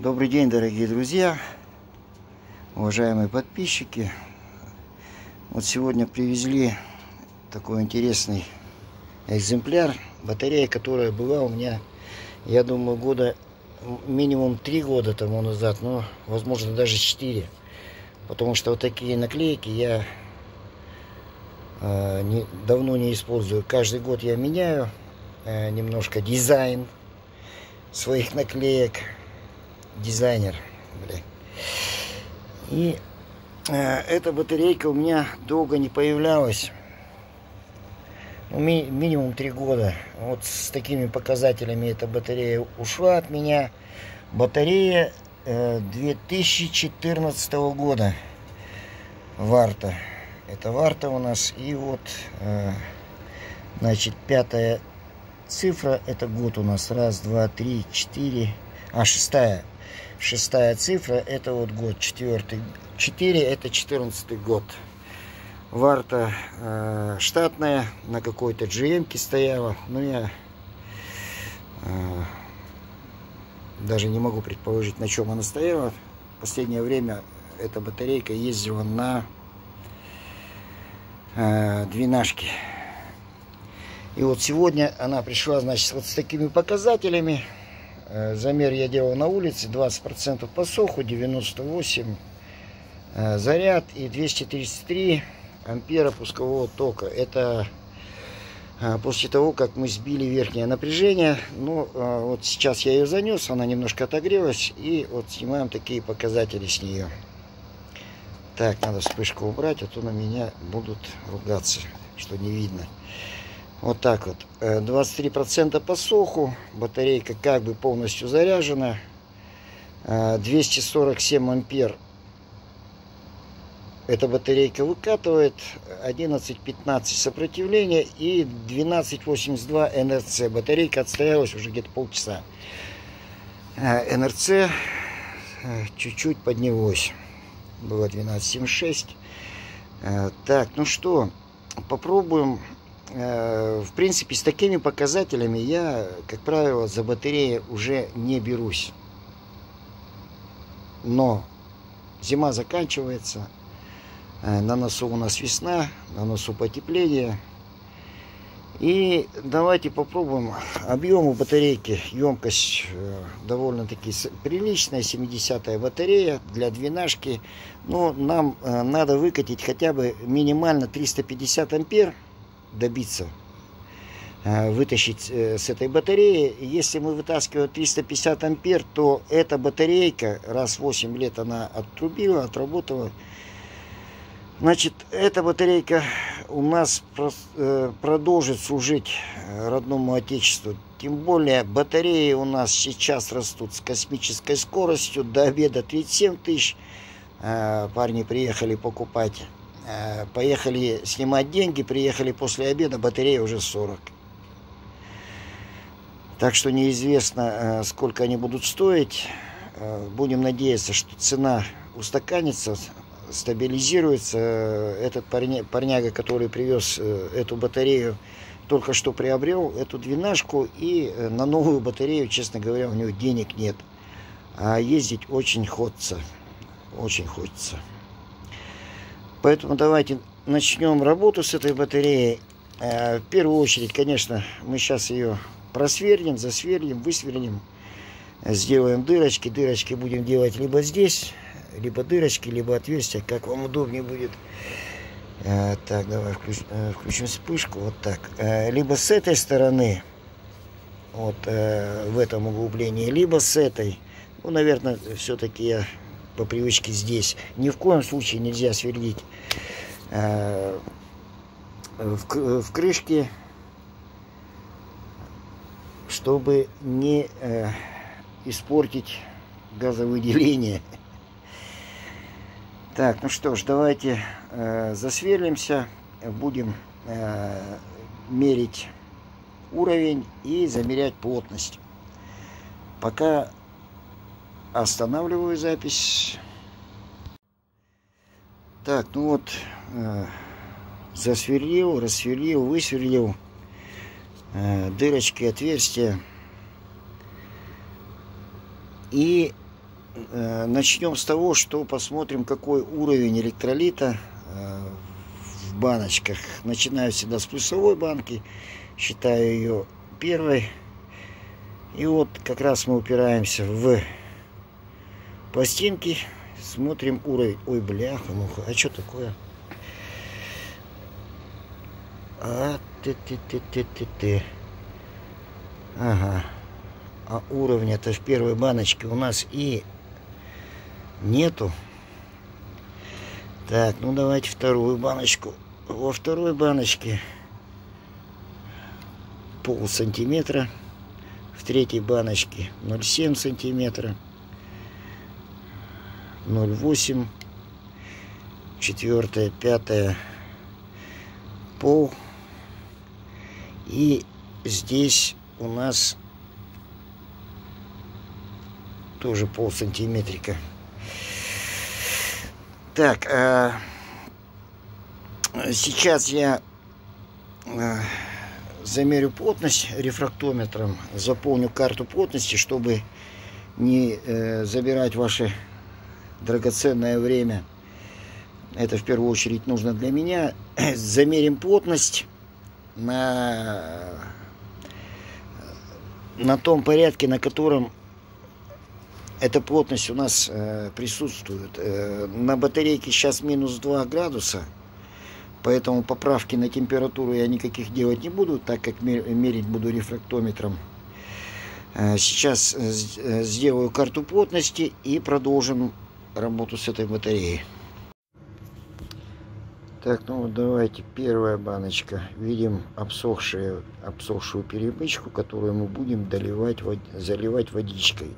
Добрый день, дорогие друзья, уважаемые подписчики. Вот сегодня привезли такой интересный экземпляр. Батарея, которая была у меня, я думаю, года минимум три года тому назад, но возможно даже четыре. Потому что вот такие наклейки я э, не, давно не использую. Каждый год я меняю э, немножко дизайн своих наклеек дизайнер. Бля. И э, эта батарейка у меня долго не появлялась. Ну, ми минимум три года. Вот с такими показателями эта батарея ушла от меня. Батарея э, 2014 года. Варта. Это варта у нас. И вот, э, значит, пятая цифра. Это год у нас. Раз, два, три, четыре. А, шестая шестая цифра, это вот год, четвертый. четыре это четырнадцатый год. Варта э, штатная, на какой-то GM стояла. Но я э, даже не могу предположить, на чем она стояла. Последнее время эта батарейка ездила на э, двенашке. И вот сегодня она пришла, значит, вот с такими показателями. Э, замер я делал на улице, 20% по суху, 98 э, заряд и 233 ампера пускового тока. Это э, после того, как мы сбили верхнее напряжение. Ну, вот сейчас я ее занес, она немножко отогрелась. И вот снимаем такие показатели с нее. Так, надо вспышку убрать, а то на меня будут ругаться, что не видно. Вот так вот. 23% э, по суху. Батарейка как бы полностью заряжена. 247 э, ампер. Эта батарейка выкатывает 11-15 сопротивления и 12-82 НРЦ. Батарейка отстоялась уже где-то полчаса. Э, НРЦ чуть-чуть поднялось. Было 12,76. Так, ну что, попробуем в принципе, с такими показателями я, как правило, за батареи уже не берусь. Но зима заканчивается, э, на носу у нас весна, на носу потепление. И давайте попробуем объем у батарейки. Емкость э, довольно-таки приличная, 70-я батарея для двенашки. Но нам надо выкатить хотя бы минимально 350 ампер добиться э, вытащить э, с этой батареи. Если мы вытаскиваем 350 ампер, то эта батарейка, раз 8 лет она отрубила, отработала, значит, эта батарейка у нас э, продолжит служить родному отечеству. Тем более батареи у нас сейчас растут с космической скоростью. До обеда 37 тысяч. Парни приехали покупать поехали снимать деньги, приехали после обеда, батарея уже 40. Так что неизвестно, э, сколько они будут стоить. Э, будем надеяться, что цена устаканится, стабилизируется. Этот парня, парняга, который привез эту батарею, только что приобрел эту двенашку. И на новую батарею, честно говоря, у него денег нет. А ездить очень хочется. Очень хочется. Поэтому давайте начнем работу с этой батареей. Э, в первую очередь, конечно, мы сейчас ее просверлим, засверлим, высверлим. Сделаем дырочки. Дырочки будем делать либо здесь, либо дырочки, либо отверстия, как вам удобнее будет. Э, так, давай э, включим вспышку. Вот так. Либо с этой стороны, вот в этом углублении, либо с этой. Ну, наверное, все-таки я по привычке здесь. Ни в коем случае нельзя сверлить э, в, в крышке, чтобы не э, испортить газовыделение. Так, ну что ж, давайте э, засверлимся, будем э, мерить уровень и замерять плотность. Пока Останавливаю запись. Так, ну вот, э, засверлил, рассверлил, высверлил э, дырочки, отверстия. И Э, начнем с того, что посмотрим, какой уровень электролита э, в баночках. Начинаю всегда с плюсовой банки, считаю ее первой. И вот как раз мы упираемся в пластинки, смотрим уровень. Ой, бляха, муха, а что такое? А, ты, ты, ты, ты, ты, ты. Ага. А уровня-то в первой баночке у нас и нету. Так, ну давайте вторую баночку. Во второй баночке пол сантиметра. В третьей баночке 0,7 сантиметра. 0,8. Четвертая, пятая пол. И здесь у нас тоже пол сантиметрика. Так, э, сейчас я э, замерю плотность рефрактометром, заполню карту плотности, чтобы не э, забирать ваше драгоценное время. Это в первую очередь нужно для меня. Замерим плотность на, на том порядке, на котором эта плотность у нас э, присутствует. Э, на батарейке сейчас минус 2 градуса, поэтому поправки на температуру я никаких делать не буду, так как мерить буду рефрактометром. Э, сейчас э, э, сделаю карту плотности и продолжим работу с этой батареей. Так, ну вот давайте первая баночка. Видим обсохшую, обсохшую перемычку, которую мы будем доливать, заливать водичкой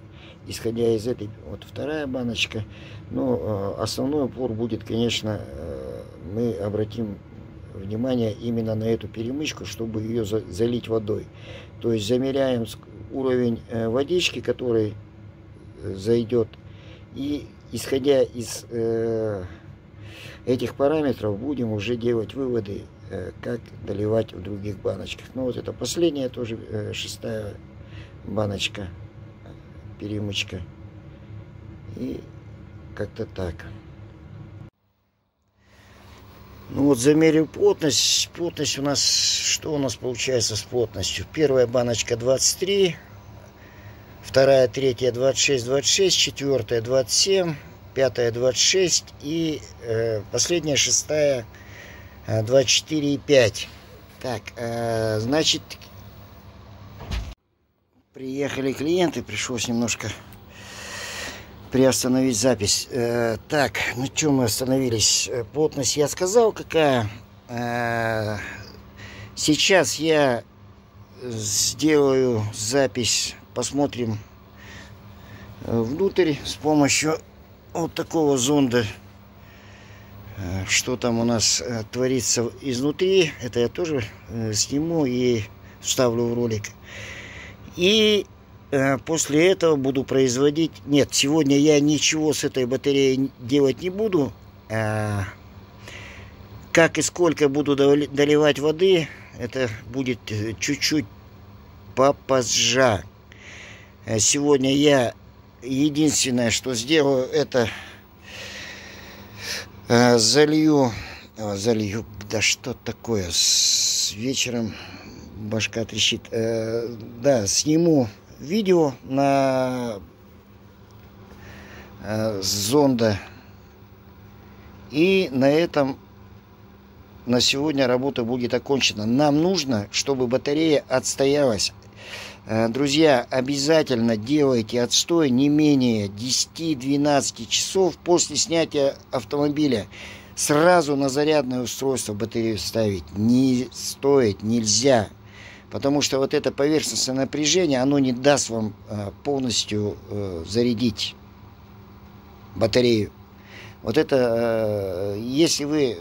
исходя из этой, вот вторая баночка. Но э, основной упор будет, конечно, э, мы обратим внимание именно на эту перемычку, чтобы ее залить водой. То есть замеряем уровень э, водички, который зайдет, и исходя из этих параметров будем уже делать выводы, как доливать в других баночках. Ну вот это последняя тоже шестая баночка перемычка. И как-то так. Ну вот замерил плотность. Плотность у нас, что у нас получается с плотностью? Первая баночка 23, вторая, третья 26, 26, четвертая 27, пятая 26 и э, последняя шестая 24 и 5. Так, э, значит, Приехали клиенты, пришлось немножко приостановить запись. Э, так, ну что мы остановились? Э, плотность я сказал, какая. Э, сейчас я сделаю запись, посмотрим внутрь с помощью вот такого зонда. Э, что там у нас э, творится изнутри. Это я тоже э, сниму и вставлю в ролик. И э, после этого буду производить... Нет, сегодня я ничего с этой батареей делать не буду. Э, как и сколько буду доливать воды, это будет э, чуть-чуть попозже. Э, сегодня я единственное, что сделаю, это э, залью... Э, залью... Да что такое? С вечером башка трещит. Э, да, сниму видео на зонда. И на этом на сегодня работа будет окончена. Нам нужно, чтобы батарея отстоялась. Э, друзья, обязательно делайте отстой не менее 10-12 часов после снятия автомобиля. Сразу на зарядное устройство батарею ставить не стоит, нельзя. Потому что вот это поверхностное напряжение, оно не даст вам э, полностью э, зарядить батарею. Вот это, если вы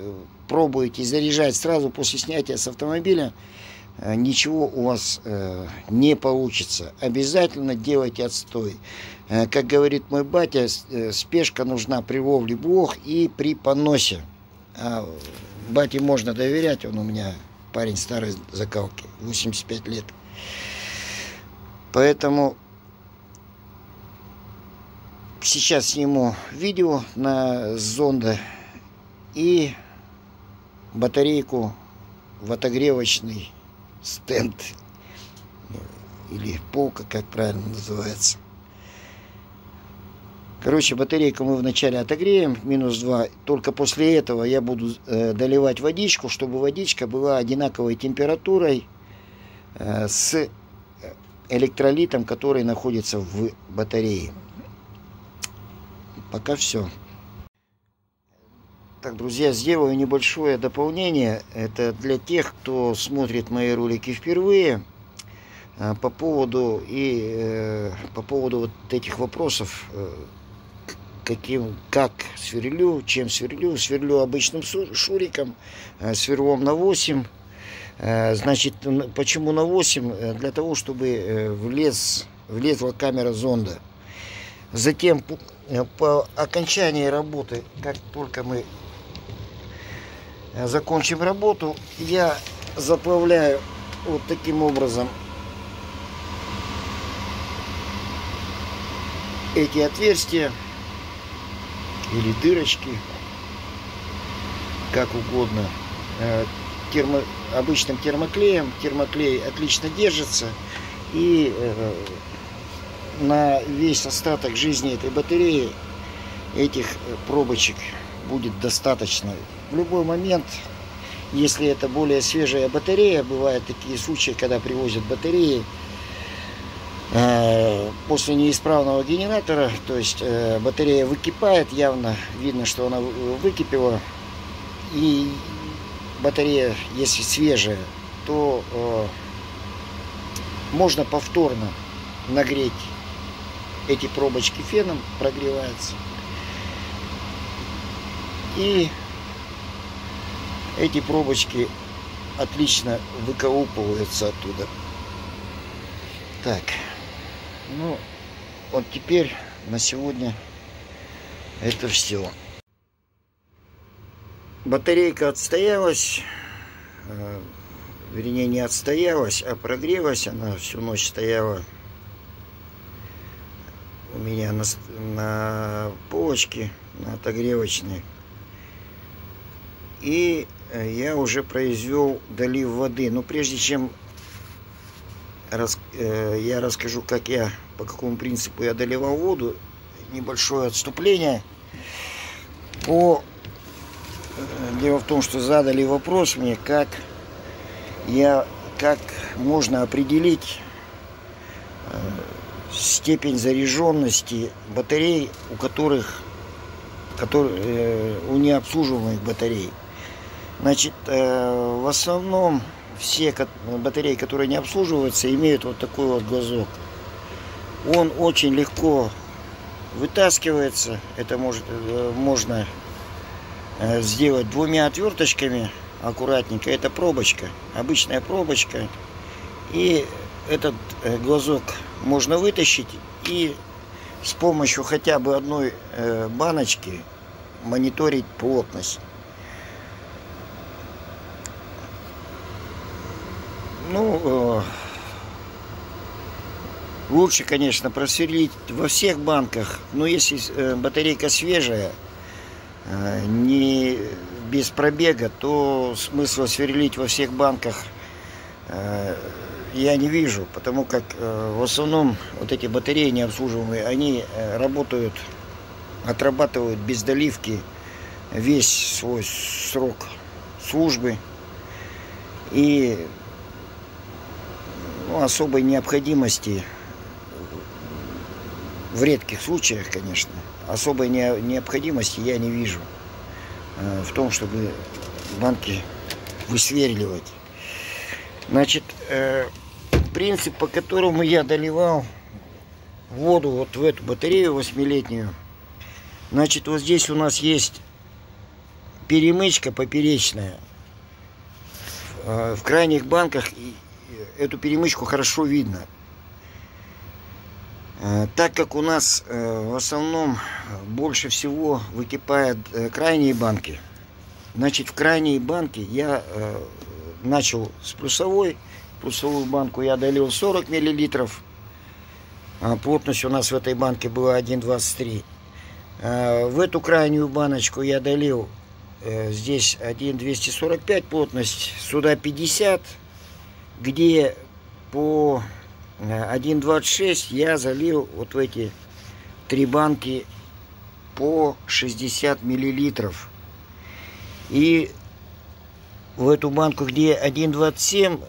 пробуете заряжать сразу после снятия с автомобиля, ничего у вас не получится. Обязательно делайте отстой. Как говорит мой батя, спешка нужна при ловле блох и при поносе. А бате можно доверять, он у меня парень старой закалки, 85 лет. сейчас сниму видео на зонда и батарейку в отогревочный стенд или полка, как правильно называется. Короче, батарейку мы вначале отогреем, минус 2. Только после этого я буду э, доливать водичку, чтобы водичка была одинаковой температурой э, с электролитом, который находится в батарее. Пока все. Так, друзья, сделаю небольшое дополнение. Это для тех, кто смотрит мои ролики впервые. А, по поводу и э, по поводу вот этих вопросов, э, каким, как сверлю, чем сверлю. Сверлю обычным шуриком, э, сверлом на 8. Э, значит, почему на 8? Э, для того, чтобы э, влез, влезла камера зонда. Затем э, по окончании работы, как только мы Э, закончим работу, я заправляю вот таким образом эти отверстия или дырочки, как угодно, э, термо, обычным термоклеем. Термоклей отлично держится и э, на весь остаток жизни этой батареи этих пробочек будет достаточно. В любой момент, если это более свежая батарея, бывают такие случаи, когда привозят батареи э, после неисправного генератора, то есть э, батарея выкипает, явно видно, что она выкипела, и батарея, если свежая, то э, можно повторно нагреть эти пробочки феном, прогревается. И эти пробочки отлично выколупываются оттуда. Так, ну, вот теперь на сегодня это все. Батарейка отстоялась, э, вернее не отстоялась, а прогрелась. Она всю ночь стояла у меня на, на полочке, на отогревочной. И я уже произвел долив воды. Но прежде чем э, я расскажу, как я, по какому принципу я доливал воду, небольшое отступление. По... Э, дело в том, что задали вопрос мне, как я, как можно определить э, степень заряженности батарей, у которых, которые, э, у необслуживаемых батарей. Значит, э, в основном все батареи, которые не обслуживаются, имеют вот такой вот глазок. Он очень легко вытаскивается. Это может, э, можно э, сделать двумя отверточками аккуратненько. Это пробочка, обычная пробочка. И этот глазок можно вытащить и с помощью хотя бы одной баночки мониторить плотность. Ну, э, лучше, конечно, просверлить во всех банках. Но если э, батарейка свежая, э, не без пробега, то смысла сверлить во всех банках я не вижу, потому как в основном вот эти батареи необслуживаемые, они работают, отрабатывают без доливки весь свой срок службы. И ну, особой необходимости в редких случаях, конечно, особой не, необходимости я не вижу э, в том, чтобы банки высверливать. Значит, э, принцип, по которому я доливал воду вот в эту батарею восьмилетнюю, значит, вот здесь у нас есть перемычка поперечная. Э, в крайних банках эту перемычку хорошо видно. Э, так как у нас э, в основном больше всего выкипают э, крайние банки, значит в крайние банки я начал с плюсовой. Плюсовую банку я долил 40 миллилитров. А плотность у нас в этой банке была 1,23. А, в эту крайнюю баночку я долил здесь 1,245 плотность, сюда 50, где по 1,26 э, я залил вот в эти три банки по 60 миллилитров. И в эту банку, где 1,27,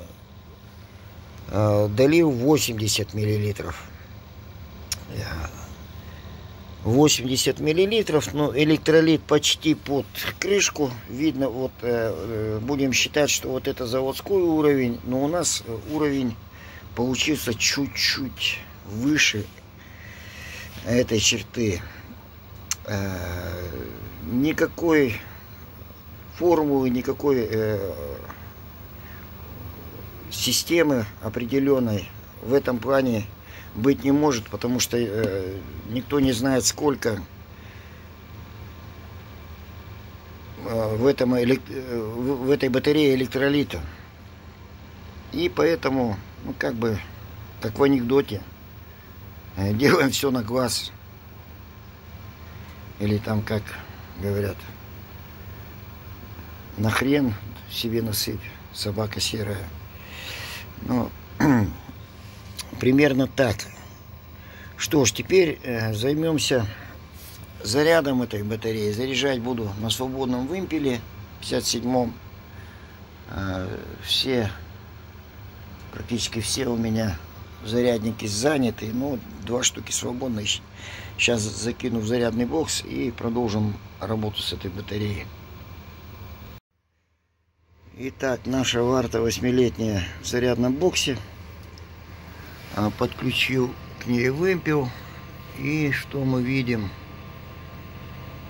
э, долил 80 миллилитров. 80 миллилитров, но электролит почти под крышку. Видно, вот э, будем считать, что вот это заводской уровень, но у нас уровень получился чуть-чуть выше этой черты. Э, никакой формулы, никакой э, системы определенной в этом плане быть не может, потому что э, никто не знает, сколько в, этом, в этой батарее электролита. И поэтому, ну как бы, как в анекдоте, делаем все на глаз. Или там, как говорят, на хрен себе насыпь, собака серая. Ну, примерно так. Что ж, теперь э, займемся зарядом этой батареи. Заряжать буду на свободном вымпеле 57-м. Э, все, практически все у меня зарядники заняты. Ну, два штуки свободные. Сейчас закину в зарядный бокс и продолжим работу с этой батареей. Итак, наша варта восьмилетняя в зарядном боксе. Подключил к ней вымпел. И что мы видим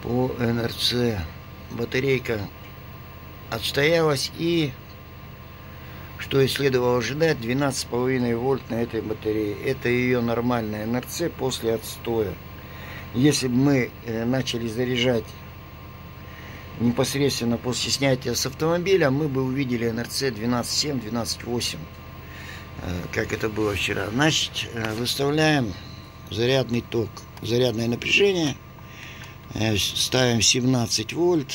по НРЦ? Батарейка отстоялась и что и следовало ожидать, 12,5 вольт на этой батарее. Это ее нормальная НРЦ после отстоя. Если бы мы э, начали заряжать непосредственно после снятия с автомобиля, мы бы увидели НРЦ 12.7, 12.8, э, как это было вчера. Значит, э, выставляем зарядный ток, зарядное напряжение, ставим 17 вольт,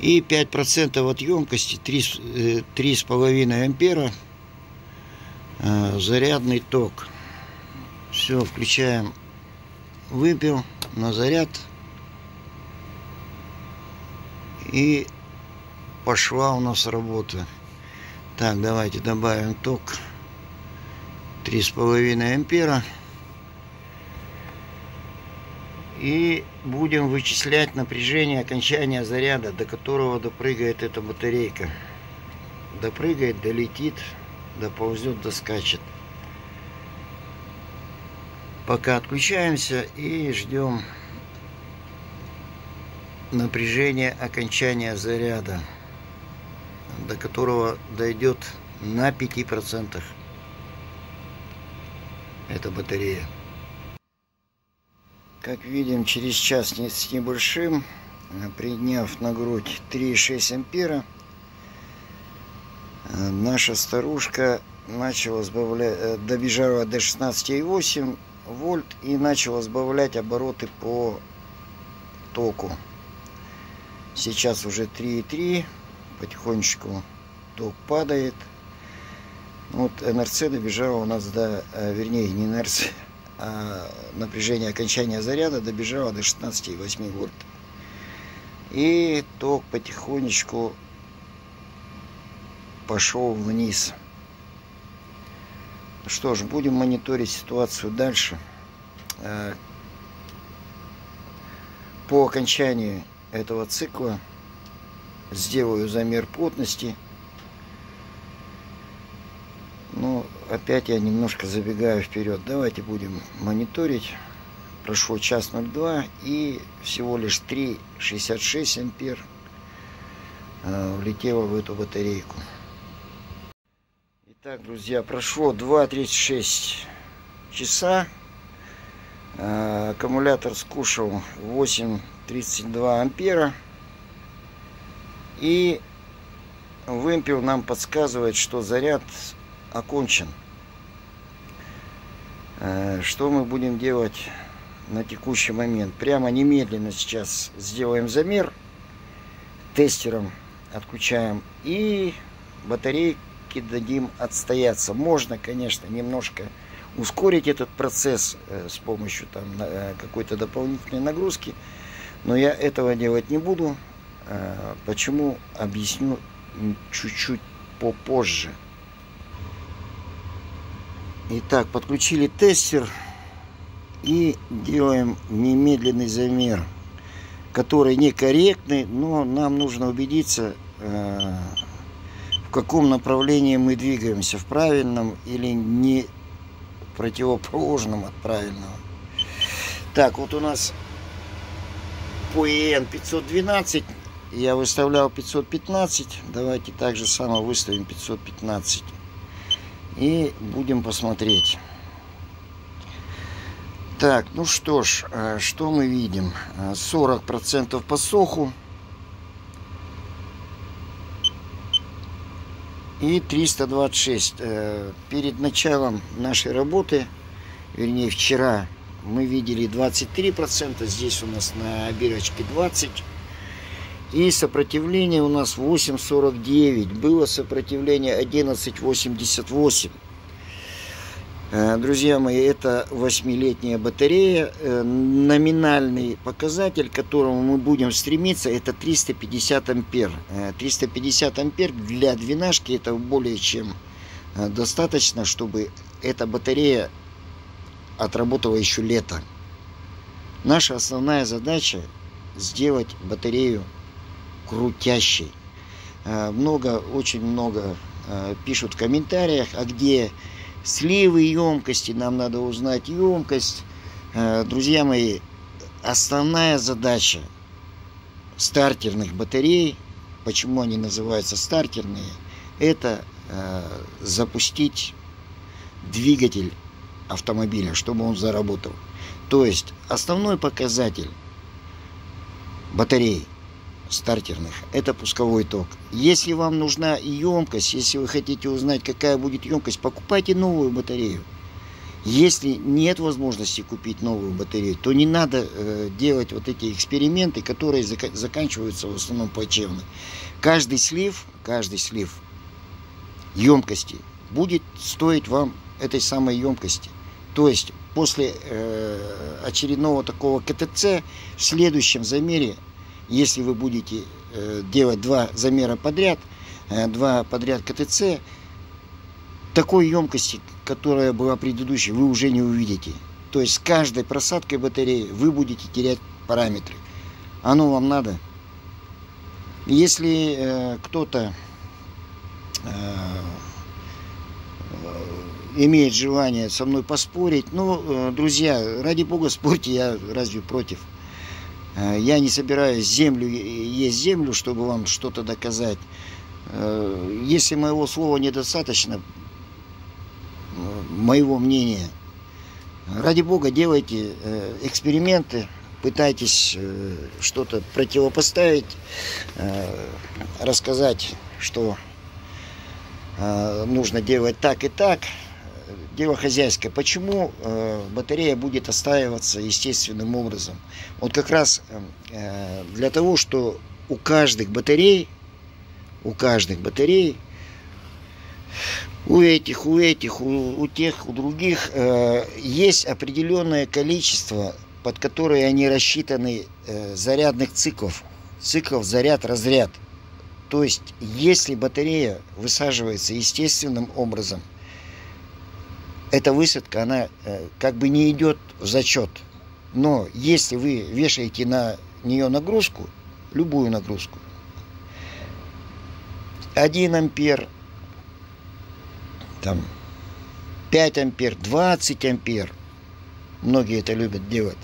и 5% от емкости 3,5 э, ампера э, зарядный ток. Все, включаем выпил на заряд. И пошла у нас работа. Так, давайте добавим ток 3,5 ампера. И будем вычислять напряжение окончания заряда, до которого допрыгает эта батарейка. Допрыгает, долетит, доползет, доскачет. Пока отключаемся и ждем напряжения окончания заряда, до которого дойдет на 5%. эта батарея. Как видим, через час с небольшим, э, приняв на грудь 3,6 ампера, э, наша старушка начала сбавлять, э, добежала до 16,8 вольт и начала сбавлять обороты по току. Сейчас уже 3,3, потихонечку ток падает. Вот НРЦ добежала у нас до, вернее, не НРЦ, а напряжение окончания заряда добежало до 16,8 вольт. И ток потихонечку пошел вниз. Что ж, будем мониторить ситуацию дальше. А, по окончании этого цикла сделаю замер плотности ну, опять я немножко забегаю вперед. Давайте будем мониторить. Прошло час 02 и всего лишь 3,66 ампер э, влетело в эту батарейку. Итак, друзья, прошло 2,36 часа. Э, аккумулятор скушал 8,32 ампера. И вымпел нам подсказывает, что заряд окончен. Э, что мы будем делать на текущий момент? Прямо немедленно сейчас сделаем замер тестером, отключаем и батарейки дадим отстояться. Можно, конечно, немножко ускорить этот процесс э, с помощью там э, какой-то дополнительной нагрузки, но я этого делать не буду. Почему? Объясню чуть-чуть попозже. Итак, подключили тестер и делаем немедленный замер, который некорректный, но нам нужно убедиться, э, в каком направлении мы двигаемся, в правильном или не противоположном от правильного. Так, вот у нас по ЕН 512, я выставлял 515, давайте также само выставим 515. И будем посмотреть. Так, ну что ж, э, что мы видим? 40% э, по соху. И 326. Э, перед началом нашей работы, вернее вчера, мы видели 23%. Здесь у нас на бирочке 20%. И сопротивление у нас 8,49. Было сопротивление 11,88. Э, друзья мои, это 8-летняя батарея. Э, номинальный показатель, к которому мы будем стремиться, это 350 ампер. 350 э, ампер для двенашки это более чем достаточно, чтобы эта батарея отработала еще лето. Наша основная задача сделать батарею крутящий. Э, много, очень много э, пишут в комментариях, а где сливы емкости, нам надо узнать емкость. Э, друзья мои, основная задача стартерных батарей, почему они называются стартерные, это запустить двигатель автомобиля, чтобы он заработал. То есть основной показатель батареи стартерных. Это пусковой ток. Если вам нужна емкость, если вы хотите узнать, какая будет емкость, покупайте новую батарею. Если нет возможности купить новую батарею, то не надо э, делать вот эти эксперименты, которые зак заканчиваются в основном плачевно. Каждый слив, каждый слив емкости будет стоить вам этой самой емкости. То есть после э, очередного такого КТЦ в следующем замере если вы будете э, делать два замера подряд, э, два подряд КТЦ, такой емкости, которая была предыдущей, вы уже не увидите. То есть с каждой просадкой батареи вы будете терять параметры. Оно вам надо. Если э, кто-то э, имеет желание со мной поспорить, ну, э, друзья, ради бога, спорьте, я разве против? Э, я не собираюсь землю есть землю, чтобы вам что-то доказать. Э, если моего слова недостаточно, э, моего мнения, ради бога делайте эксперименты, пытайтесь что-то противопоставить, рассказать, что нужно делать так и так дело хозяйское. Почему э, батарея будет остаиваться естественным образом? Вот как раз э, для того, что у каждых батарей, у каждых батарей, у этих, у этих, у, у тех, у других э, есть определенное количество, под которые они рассчитаны э, зарядных циклов. Циклов заряд-разряд. То есть, если батарея высаживается естественным образом – эта высадка, она э, как бы не идет в зачет. Но если вы вешаете на нее нагрузку, любую нагрузку, 1 ампер, там 5 ампер, 20 ампер, многие это любят делать,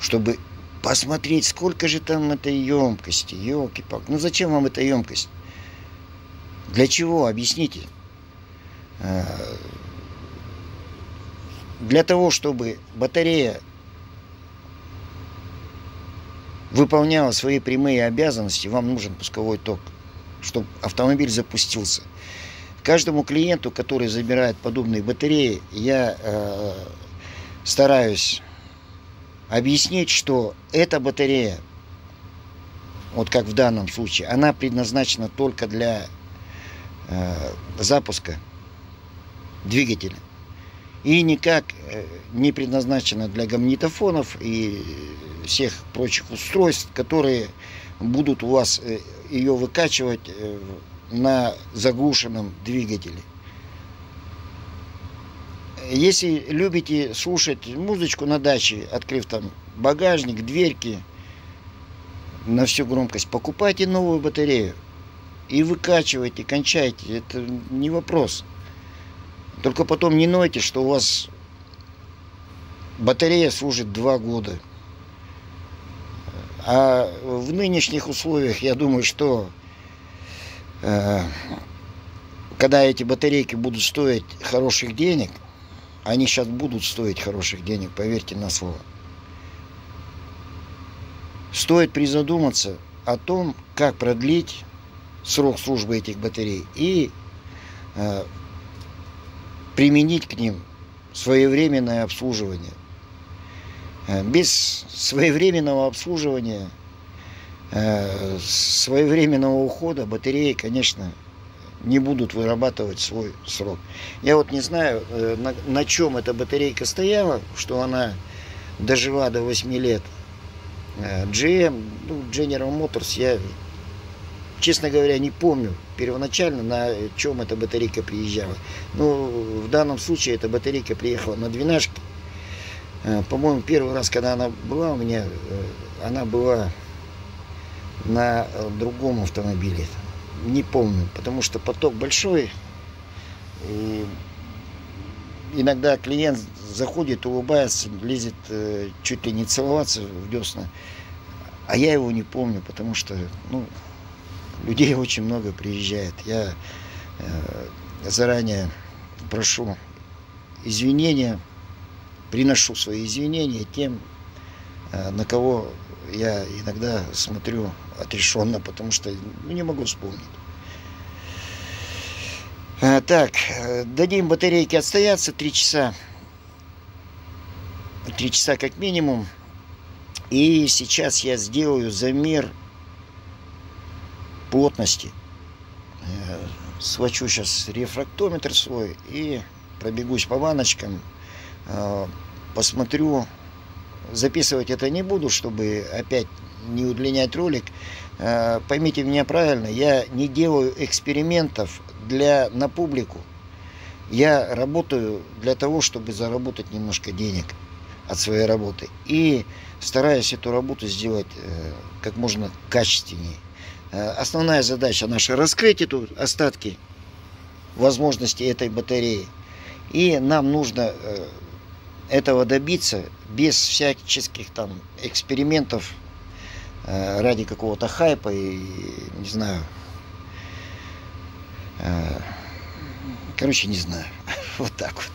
чтобы посмотреть, сколько же там этой емкости, елки-палки. Ну зачем вам эта емкость? Для чего? Объясните. Для того, чтобы батарея выполняла свои прямые обязанности, вам нужен пусковой ток, чтобы автомобиль запустился. Каждому клиенту, который забирает подобные батареи, я э, стараюсь объяснить, что эта батарея, вот как в данном случае, она предназначена только для э, запуска двигателя. И никак э, не предназначена для гамнитофонов и всех прочих устройств, которые будут у вас э, ее выкачивать э, на заглушенном двигателе. Если любите слушать музычку на даче, открыв там багажник, дверки на всю громкость, покупайте новую батарею и выкачивайте, кончайте. Это не вопрос. Только потом не нойте, что у вас батарея служит два года. А в нынешних условиях, я думаю, что э, когда эти батарейки будут стоить хороших денег, они сейчас будут стоить хороших денег, поверьте на слово. Стоит призадуматься о том, как продлить срок службы этих батарей и э, применить к ним своевременное обслуживание. Э, без своевременного обслуживания, э, своевременного ухода батареи, конечно, не будут вырабатывать свой срок. Я вот не знаю, э, на, на чем эта батарейка стояла, что она дожила до 8 лет. GM, ну, General Motors, я, честно говоря, не помню первоначально, на чем эта батарейка приезжала. Ну, в данном случае эта батарейка приехала на двенашке. Э, по-моему, первый раз, когда она была у меня, э, она была на э, другом автомобиле. Не помню, потому что поток большой. И иногда клиент заходит, улыбается, лезет чуть ли не целоваться в десна. А я его не помню, потому что ну, людей очень много приезжает. Я заранее прошу извинения приношу свои извинения тем, э, на кого я иногда смотрю отрешенно, потому что ну, не могу вспомнить. Э, так, э, дадим батарейке отстояться 3 часа. 3 часа как минимум. И сейчас я сделаю замер плотности. Свочу сейчас рефрактометр свой и пробегусь по ваночкам Э, посмотрю. Записывать это не буду, чтобы опять не удлинять ролик. Э, поймите меня правильно, я не делаю экспериментов для, на публику. Я работаю для того, чтобы заработать немножко денег от своей работы. И стараюсь эту работу сделать э, как можно качественнее. Основная задача наша раскрыть эту остатки возможности этой батареи. И нам нужно этого добиться без всяческих там экспериментов э, ради какого-то хайпа и не знаю. Э, короче, не знаю. вот так вот.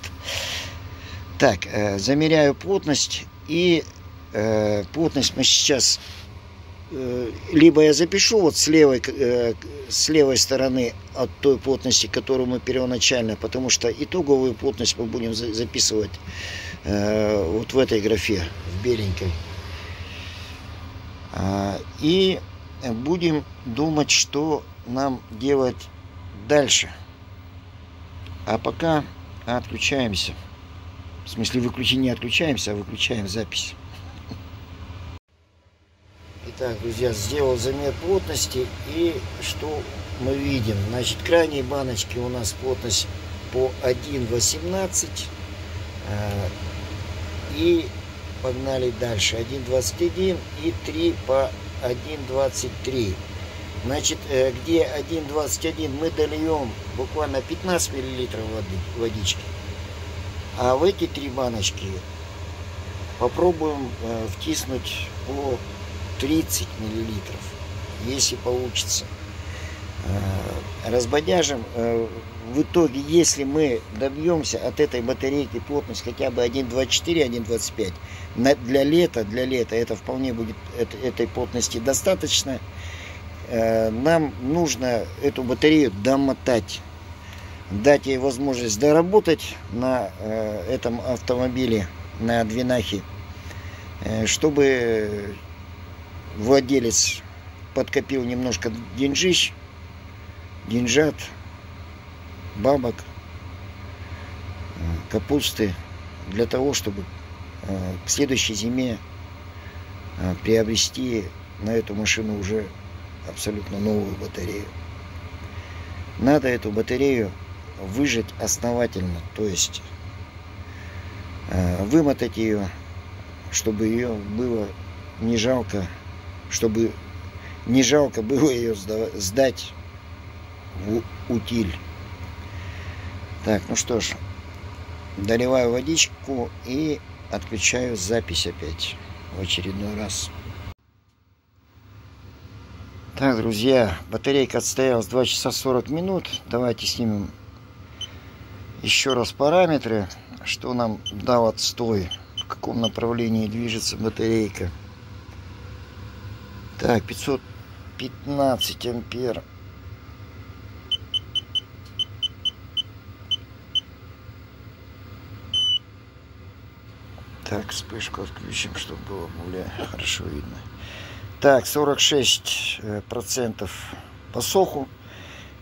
Так, э, замеряю плотность и э, плотность мы сейчас Э, либо я запишу вот с левой, э, с левой стороны от той плотности, которую мы первоначально, потому что итоговую плотность мы будем записывать э, вот в этой графе, в беленькой. А, и будем думать, что нам делать дальше. А пока отключаемся. В смысле, выключи, не отключаемся, а выключаем запись. Итак, друзья, сделал замер плотности и что мы видим? Значит, крайние баночки у нас плотность по 1,18 э, и погнали дальше 1,21 и 3 по 1,23 значит э, где 1,21 мы дольем буквально 15 миллилитров водички а в эти три баночки попробуем э, втиснуть по 30 миллилитров, если получится. Э, разбодяжим. Э, в итоге, если мы добьемся от этой батарейки плотность хотя бы 1,24, 1,25, для лета, для лета это вполне будет этой плотности достаточно. Э, нам нужно эту батарею домотать дать ей возможность доработать на этом автомобиле, на Двинахе, чтобы владелец подкопил немножко деньжищ, деньжат, бабок, э, капусты, для того, чтобы э, к следующей зиме э, приобрести на эту машину уже абсолютно новую батарею. Надо эту батарею выжать основательно, то есть вымотать ее, чтобы ее было не жалко, чтобы не жалко было ее сдать в утиль. Так, ну что ж, доливаю водичку и отключаю запись опять в очередной раз. Так, друзья, батарейка отстоялась 2 часа 40 минут. Давайте снимем еще раз параметры, что нам дал отстой, в каком направлении движется батарейка. Так, 515 ампер. Так, вспышку отключим, чтобы было более хорошо видно. Так, 46 э, процентов по соху,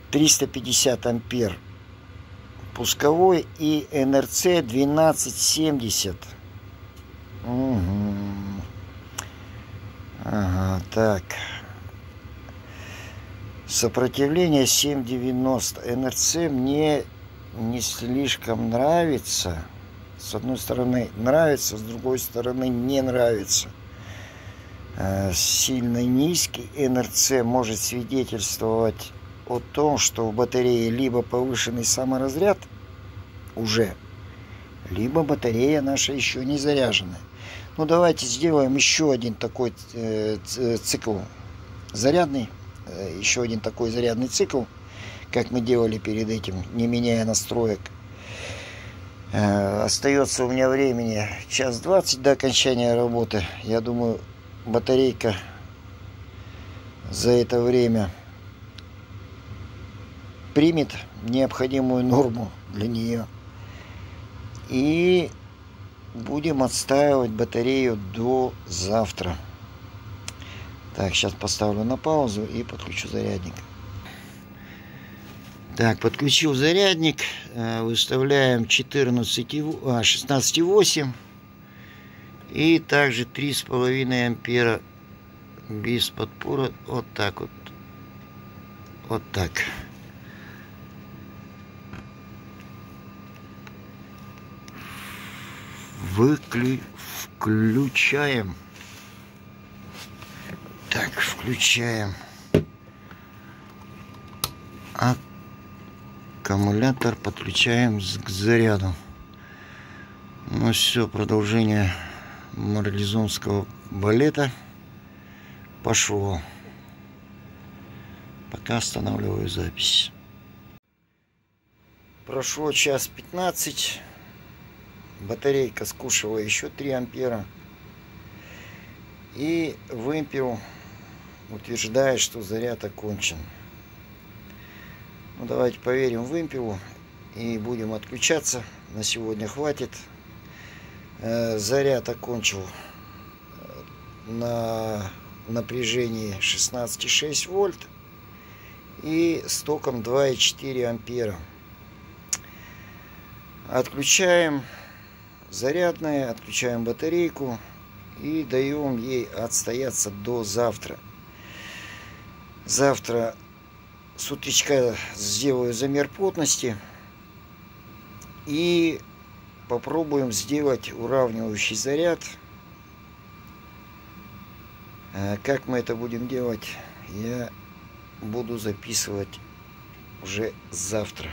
350 ампер пусковой и НРЦ 1270. Угу. Ага, так. Сопротивление 790. НРЦ мне не слишком нравится. С одной стороны нравится, с другой стороны не нравится. Э, сильно низкий НРЦ может свидетельствовать о том, что в батарее либо повышенный саморазряд уже, либо батарея наша еще не заряжена. Ну давайте сделаем еще один такой э, цикл зарядный, э, еще один такой зарядный цикл, как мы делали перед этим, не меняя настроек. Э, остается у меня времени час двадцать до окончания работы. Я думаю, батарейка за это время примет необходимую норму для нее. И будем отстаивать батарею до завтра. Так, сейчас поставлю на паузу и подключу зарядник. Так, подключил зарядник. Э, выставляем 14, а, 16,8. И также 3,5 ампера без подпора. Вот так вот. Вот так. Выклю... Включаем. Так, включаем. Аккумулятор подключаем к заряду. Ну все, продолжение марлезонского балета пошло. Пока останавливаю запись. Прошло час 15. Батарейка скушала еще 3 ампера. И вымпел утверждает, что заряд окончен. Ну, давайте поверим вымпелу и будем отключаться. На сегодня хватит. Э, заряд окончил на напряжении 16,6 вольт и с током 2,4 ампера. Отключаем зарядное, отключаем батарейку и даем ей отстояться до завтра. Завтра с сделаю замер плотности и попробуем сделать уравнивающий заряд. А как мы это будем делать, я буду записывать уже завтра.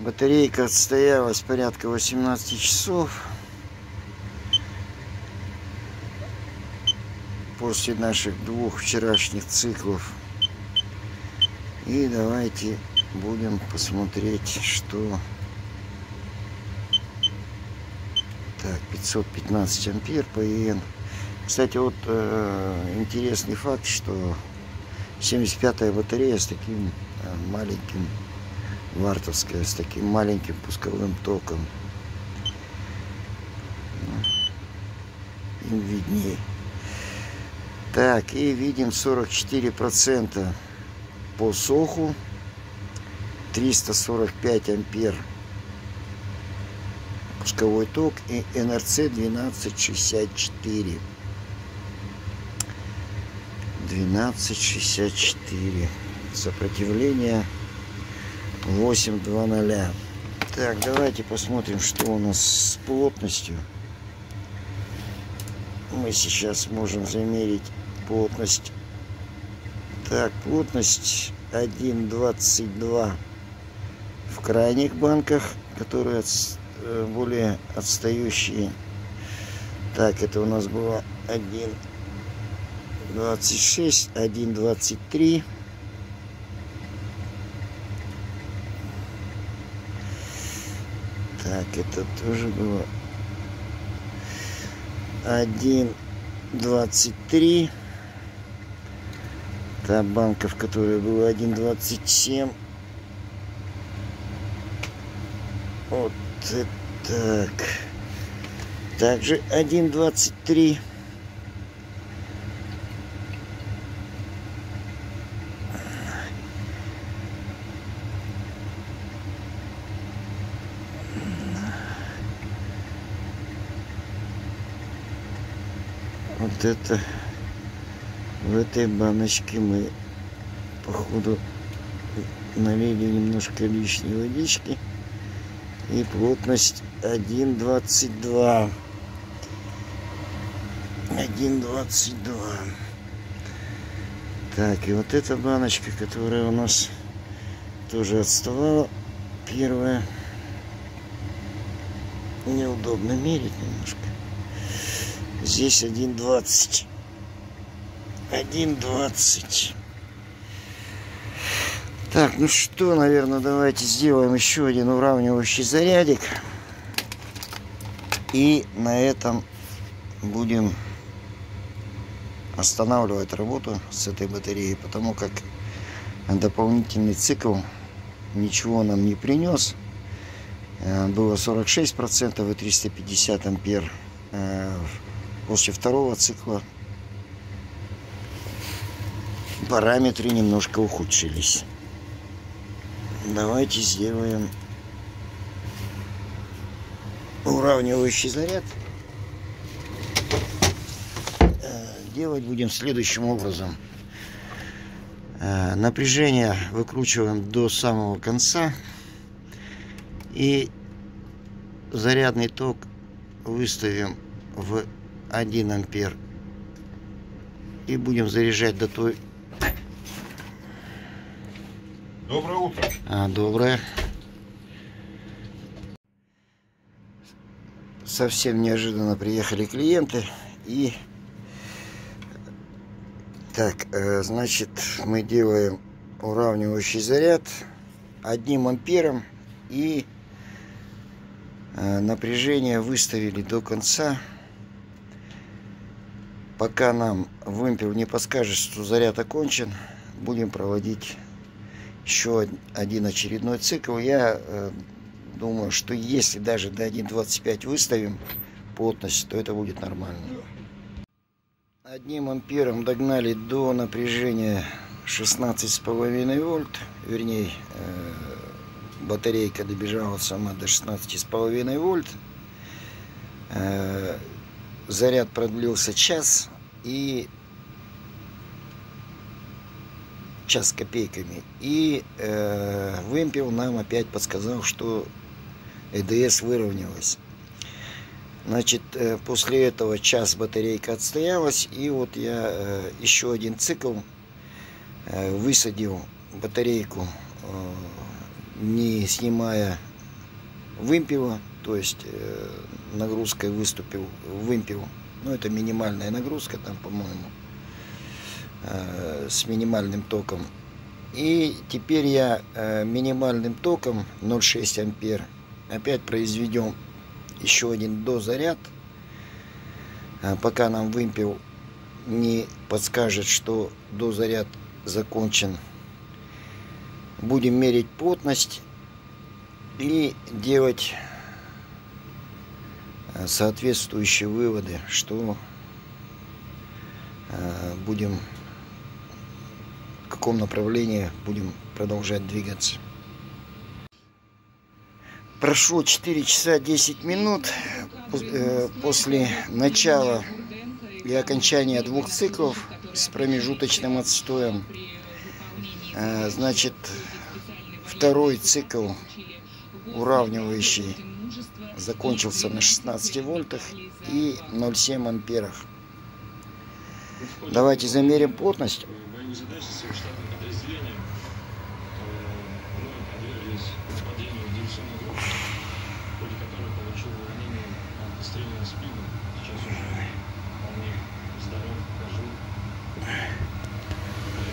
Батарейка отстоялась порядка 18 часов. После наших двух вчерашних циклов. И давайте будем посмотреть, что Так, 515 ампер по ИН. Кстати, вот э, интересный факт, что 75-я батарея с таким э, маленьким Вартовская с таким маленьким пусковым током. Им виднее. Так, и видим 44% по соху. 345 ампер пусковой ток и НРЦ 1264. 1264. Сопротивление 820. Так, давайте посмотрим, что у нас с плотностью. Мы сейчас можем замерить плотность. Так, плотность 1,22 в крайних банках, которые от, э, более отстающие. Так, это у нас было 1,26, 1,23. Так, это тоже было 1,23. Та банка, в которой было 1,27. Вот так. Также 1,23. Это в этой баночке мы походу налили немножко лишней водички. И плотность 1,22 1,22 так и вот эта баночка которая у нас тоже отставала первая. Неудобно мерить немножко здесь 1,20 1.20. Так, ну что, наверное, давайте сделаем еще один уравнивающий зарядик. И на этом будем останавливать работу с этой батареей, потому как дополнительный цикл ничего нам не принес. Э, было 46% и 350 ампер. После второго цикла параметры немножко ухудшились. Давайте сделаем уравнивающий заряд. Э, делать будем следующим образом. Э, напряжение выкручиваем до самого конца. И зарядный ток выставим в 1 ампер. И будем заряжать до той Доброе утро. А, доброе. Совсем неожиданно приехали клиенты и так, э, значит, мы делаем уравнивающий заряд одним ампером и э, напряжение выставили до конца. Пока нам вымпел не подскажет, что заряд окончен, будем проводить еще один очередной цикл. Я э, думаю, что если даже до 1.25 выставим плотность, то это будет нормально. Одним ампером догнали до напряжения 16,5 вольт. Вернее, э, батарейка добежала сама до 16,5 вольт. Э, заряд продлился час. И час с копейками. И э, вымпел нам опять подсказал, что ЭДС выровнялась. Значит, э, после этого час батарейка отстоялась, и вот я э, еще один цикл э, высадил батарейку, э, не снимая вымпела, то есть э, нагрузкой выступил вымпел. Ну, это минимальная нагрузка там, по-моему. Э, с минимальным током. И теперь я э, минимальным током 0,6 ампер опять произведем еще один дозаряд. Э, пока нам вымпел не подскажет, что дозаряд закончен. Будем мерить плотность и делать соответствующие выводы, что э, будем в каком направлении будем продолжать двигаться. Прошло 4 часа 10 минут э, после начала и окончания двух циклов с промежуточным отстоем. Э, значит, второй цикл уравнивающий закончился на 16 вольтах и 0,7 амперах. Давайте замерим плотность.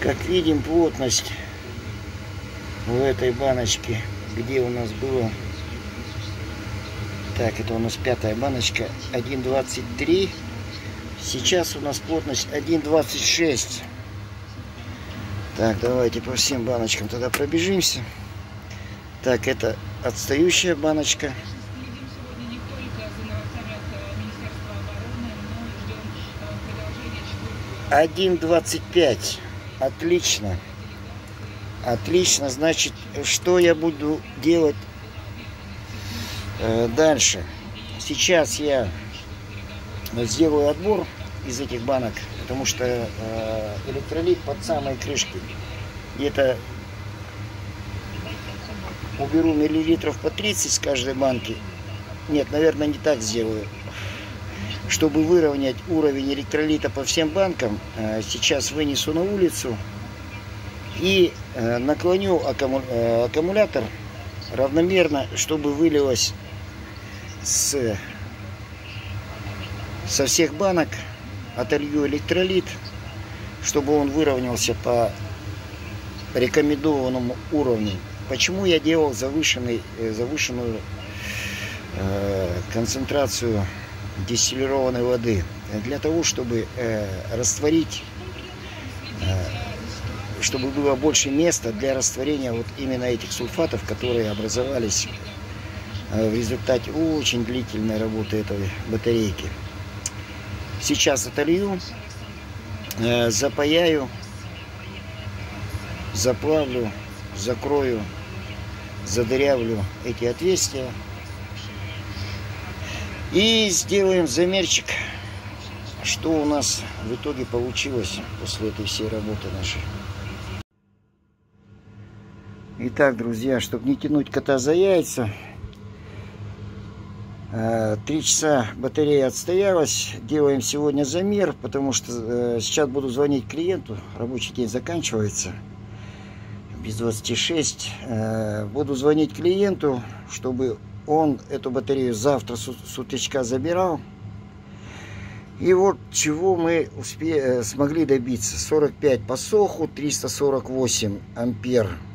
Как видим, плотность в этой баночке, где у нас было... Так, это у нас пятая баночка, 1,23. Сейчас у нас плотность 1,26. Так, давайте по всем баночкам тогда пробежимся. Так, это отстающая баночка. 1,25. Отлично. Отлично. Значит, что я буду делать дальше? Сейчас я сделаю отбор из этих банок, потому что э, электролит под самой крышкой. Где-то уберу миллилитров по 30 с каждой банки. Нет, наверное, не так сделаю. Чтобы выровнять уровень электролита по всем банкам, э, сейчас вынесу на улицу и э, наклоню э, аккумулятор равномерно, чтобы вылилось с, со всех банок, отолью электролит, чтобы он выровнялся по рекомендованному уровню. Почему я делал завышенный, завышенную концентрацию дистиллированной воды для того, чтобы э, растворить, э, чтобы было больше места для растворения вот именно этих сульфатов, которые образовались э, в результате очень длительной работы этой батарейки. Сейчас отолью, э, запаяю, заплавлю, закрою, задырявлю эти отверстия и сделаем замерчик, что у нас в итоге получилось после этой всей работы нашей. Итак, друзья, чтобы не тянуть кота за яйца, э, Три часа батарея отстоялась. Делаем сегодня замер, потому что э, сейчас буду звонить клиенту. Рабочий день заканчивается. Без 26. Э, буду звонить клиенту, чтобы он эту батарею завтра с, забирал. И вот чего мы успе э, смогли добиться. 45 по соху, 348 ампер э,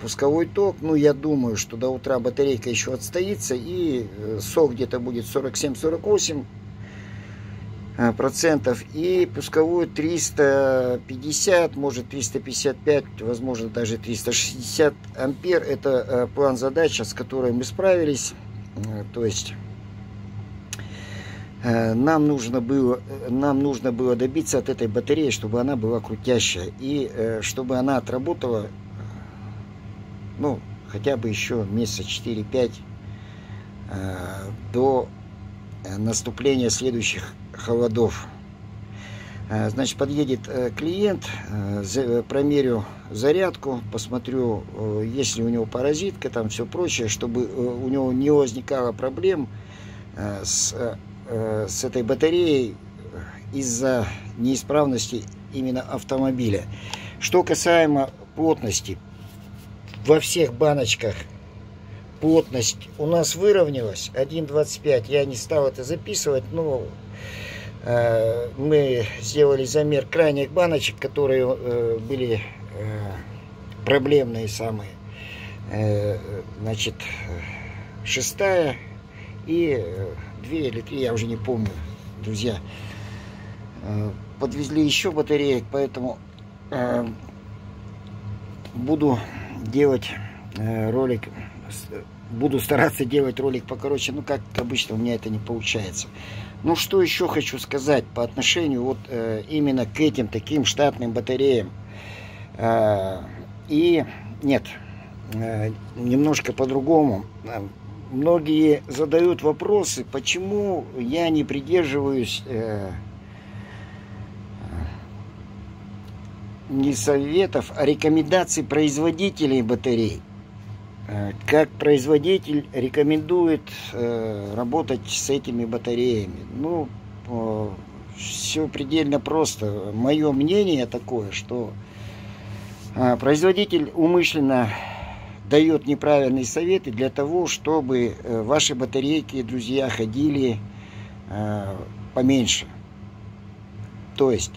пусковой ток. Ну, я думаю, что до утра батарейка еще отстоится. И э, сок где-то будет 47-48 Э, процентов и пусковую 350 может 355 возможно даже 360 ампер это э, план задача с которой мы справились э, то есть нам нужно было нам нужно было добиться от этой батареи чтобы она была крутящая и чтобы она отработала ну хотя бы еще месяца 4-5 до наступления следующих холодов. Э, значит, подъедет э, клиент, э, промерю зарядку, посмотрю, есть ли у него паразитка, там все прочее, чтобы у него не возникало проблем с, с этой батареей из-за неисправности именно автомобиля. Что касаемо плотности, во всех баночках плотность у нас выровнялась 1,25. Я не стал это записывать, но Э, мы сделали замер крайних баночек, которые э, были э, проблемные самые. Значит, шестая и две или три, я уже не помню, друзья. Подвезли еще батареек, поэтому буду делать ролик буду стараться делать ролик покороче, но как обычно у меня это не получается. Ну что еще хочу сказать по отношению вот э, именно к этим таким штатным батареям. Э, и нет, э, немножко по-другому. Многие задают вопросы, почему я не придерживаюсь э, не советов, а рекомендаций производителей батарей. Э, как производитель рекомендует э, работать с этими батареями? Ну, э, все предельно просто. Мое мнение такое, что производитель умышленно дает неправильные советы для того, чтобы ваши батарейки, друзья, ходили поменьше. То есть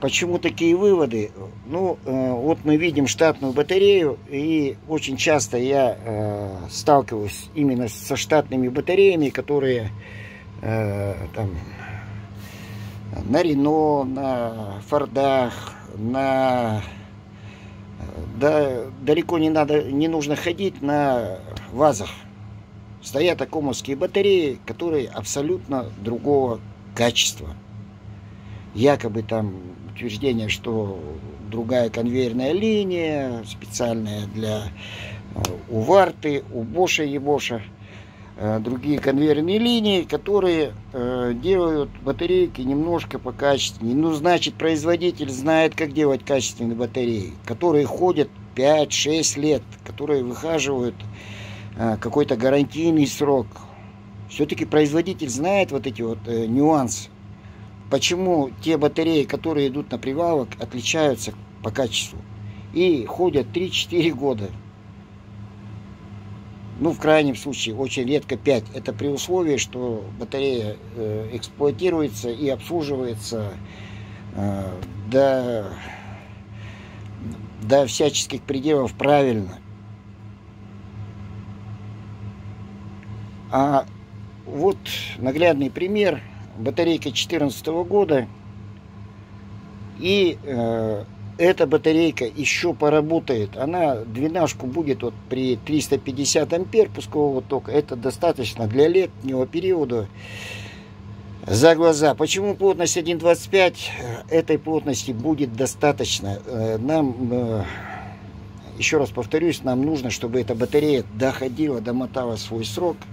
почему такие выводы? Ну, э, вот мы видим штатную батарею, и очень часто я э, сталкиваюсь именно со штатными батареями, которые там на Рено, на Фордах, на да, далеко не надо, не нужно ходить на вазах. Стоят акомовские батареи, которые абсолютно другого качества якобы там утверждение, что другая конвейерная линия, специальная для э, у Варты, у Боша и Боша, э, другие конвейерные линии, которые э, делают батарейки немножко по покачественнее. Ну, значит, производитель знает, как делать качественные батареи, которые ходят 5-6 лет, которые выхаживают какой-то гарантийный срок. Все-таки производитель знает вот эти вот нюансы. Почему те батареи, которые идут на привалок, отличаются по качеству и ходят 3-4 года. Ну, в крайнем случае, очень редко 5. Это при условии, что батарея э, эксплуатируется и обслуживается э, до, до всяческих пределов правильно. А вот наглядный пример – батарейка 2014 года. И э, эта батарейка еще поработает. Она двенашку будет вот при 350 ампер пускового тока. Это достаточно для летнего периода за глаза. Почему плотность 1.25? Этой плотности будет достаточно. Э, нам, э, еще раз повторюсь, нам нужно, чтобы эта батарея доходила, домотала свой срок –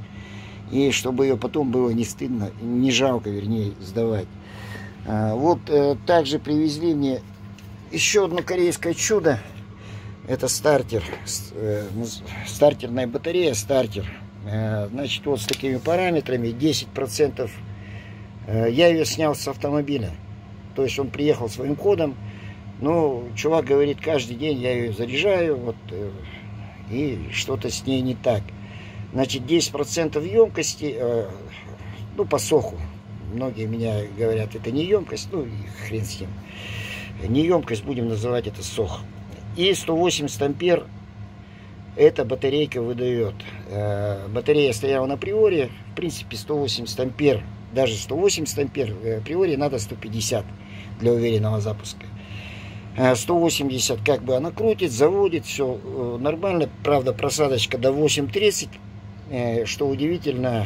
и чтобы ее потом было не стыдно, не жалко, вернее, сдавать. А, вот э, также привезли мне еще одно корейское чудо. Это стартер, э, стартерная батарея, стартер. Э, значит, вот с такими параметрами 10%. Я ее снял с автомобиля. То есть он приехал своим ходом. Ну, чувак говорит, каждый день я ее заряжаю, вот, и что-то с ней не так. Значит, 10% емкости, э, ну, по соху. Многие меня говорят, это не емкость, ну, хрен с ним. Не емкость, будем называть это сох. И 180 ампер эта батарейка выдает. Э, батарея стояла на приоре, в принципе, 180 ампер, даже 180 ампер, э, приоре надо 150 для уверенного запуска. 180 как бы она крутит, заводит, все нормально. Правда, просадочка до 8.30 Э, что удивительно,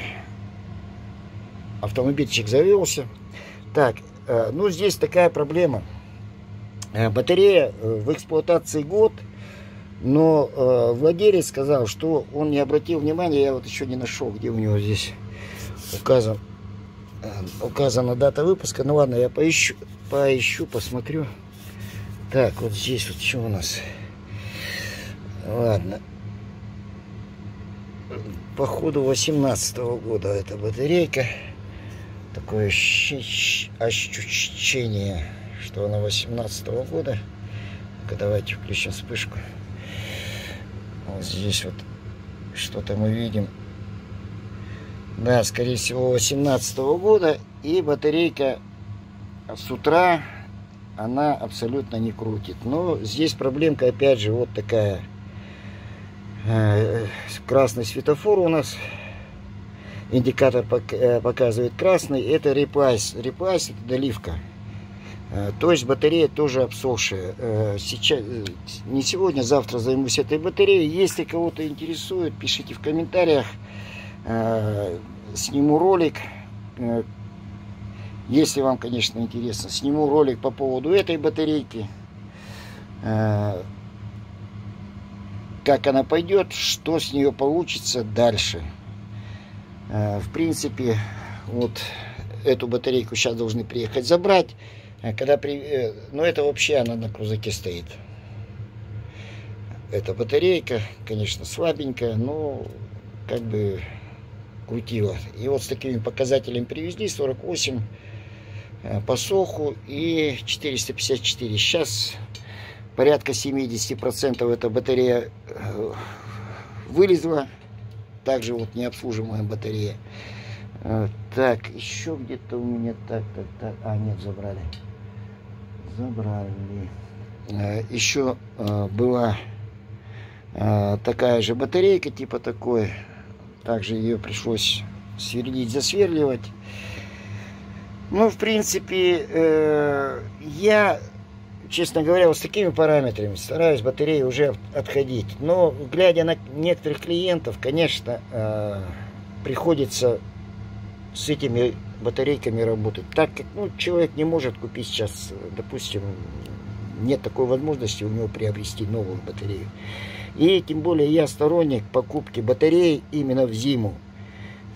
автомобильчик завелся. Так, э, ну здесь такая проблема. Э, батарея в эксплуатации год, но владелец сказал, что он не обратил внимания, я вот еще не нашел, где у него здесь указан, указана дата выпуска. Ну ладно, я поищу, поищу, посмотрю. Так, вот здесь вот что у нас. Ладно по ходу 18 -го года эта батарейка. Такое ощущение, что она 18 -го года. ну давайте включим вспышку. Вот здесь вот что-то мы видим. Да, скорее всего 18 -го года. И батарейка с утра она абсолютно не крутит. Но здесь проблемка опять же вот такая красный светофор у нас. Индикатор э, показывает красный. Это репайс. Репайс это доливка. Э, то есть батарея тоже обсохшая. Э, сейчас, не сегодня, завтра займусь этой батареей. Если кого-то интересует, пишите в комментариях. Сниму ролик. Если вам, конечно, интересно, сниму ролик по поводу этой батарейки. Как она пойдет, что с нее получится дальше. В принципе, вот эту батарейку сейчас должны приехать забрать. А когда при... Э, ну, это вообще она на крузаке стоит. Эта батарейка, конечно, слабенькая, но как бы крутила. И вот с такими показателями привезли 48 э, по соху и 454. Сейчас порядка 70% эта батарея э, вылезла. Также вот необслуживаемая батарея. Так, еще где-то у меня так, так, так. А, нет, забрали. Забрали. Э, еще э, была э, такая же батарейка, типа такой. Также ее пришлось сверлить, засверливать. Ну, в принципе, я, честно говоря, вот с такими параметрами стараюсь батареи уже отходить. Но, глядя на некоторых клиентов, конечно, приходится с этими батарейками работать. Так как ну, человек не может купить сейчас, допустим, нет такой возможности у него приобрести новую батарею. И тем более я сторонник покупки батареи именно в зиму.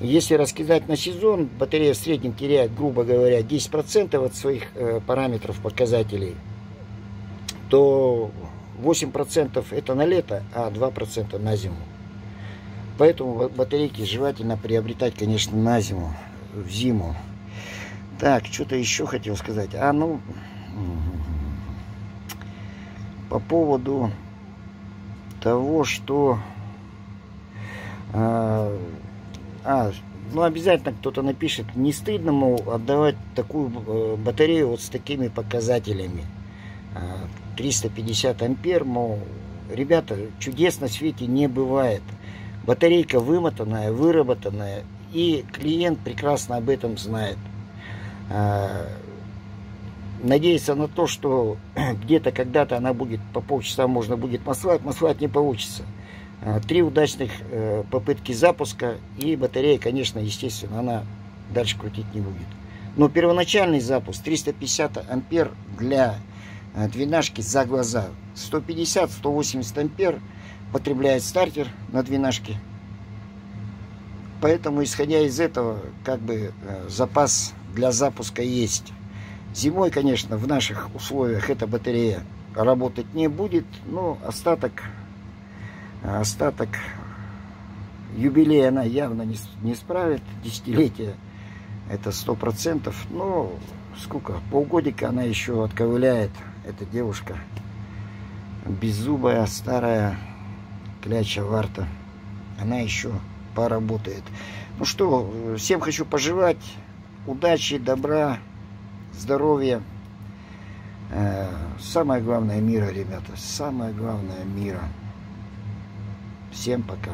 Если раскидать на сезон, батарея в среднем теряет, грубо говоря, 10% от своих э, параметров, показателей, то 8% это на лето, а 2% на зиму. Поэтому батарейки желательно приобретать, конечно, на зиму, в зиму. Так, что-то еще хотел сказать. А, ну, по поводу того, что... А, а ну, обязательно кто-то напишет, не стыдно, мол, отдавать такую э, батарею вот с такими показателями. 350 а, ампер, мол, ребята, чудес на свете не бывает. Батарейка вымотанная, выработанная, и клиент прекрасно об этом знает. А, надеяться на то, что где-то когда-то она будет по полчаса можно будет маслать, маслать не получится. А, три удачных э, попытки запуска и батарея, конечно, естественно, она дальше крутить не будет. Но первоначальный запуск 350 ампер для двенашки за глаза. 150-180 ампер потребляет стартер на двенашке. Поэтому, исходя из этого, как бы э, запас для запуска есть. Зимой, конечно, в наших условиях эта батарея работать не будет, но остаток, остаток юбилея она явно не, не справит, десятилетие это сто процентов, но сколько, полгодика она еще отковыляет, эта девушка, беззубая, старая, кляча варта, она еще поработает. Ну что, всем хочу пожелать удачи, добра, здоровья. Э, самое главное мира, ребята. Самое главное мира. Всем пока.